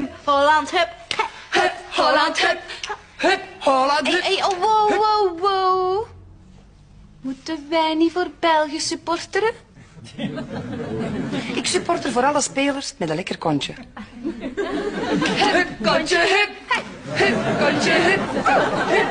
hup, Holland, hup. Hup, Holland, hup. Hup, Holland, hey, oh, wow, wow, wow. Moeten wij niet voor België supporteren? Ik supporter voor alle spelers met een lekker kontje. Hup, kontje, hup. Hup, kontje, hup. Hup.